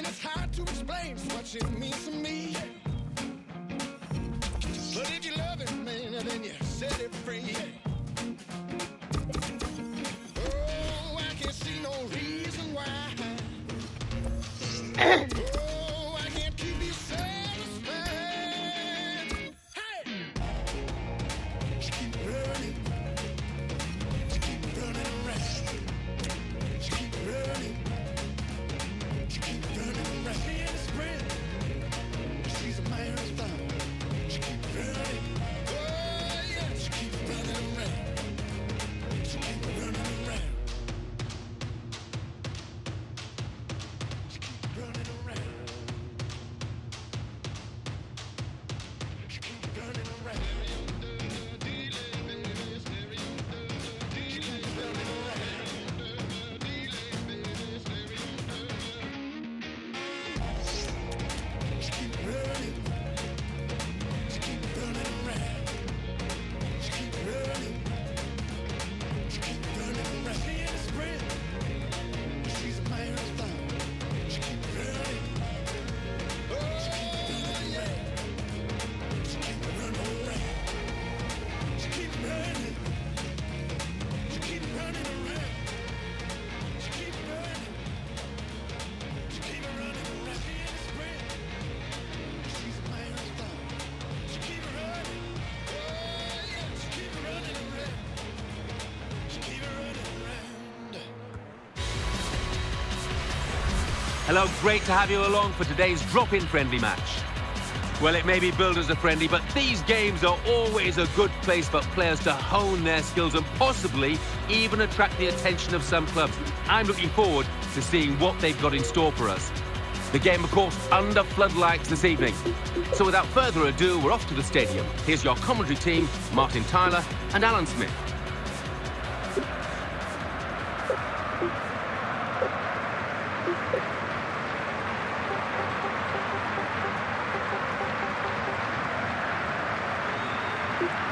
And it's hard to explain what it means to me. But if you love it, man, then you set it free. Oh, I can't see no reason why. Hello, great to have you along for today's drop-in friendly match. Well, it may be billed as a friendly, but these games are always a good place for players to hone their skills and possibly even attract the attention of some clubs. I'm looking forward to seeing what they've got in store for us. The game, of course, under floodlights this evening. So without further ado, we're off to the stadium. Here's your commentary team, Martin Tyler and Alan Smith.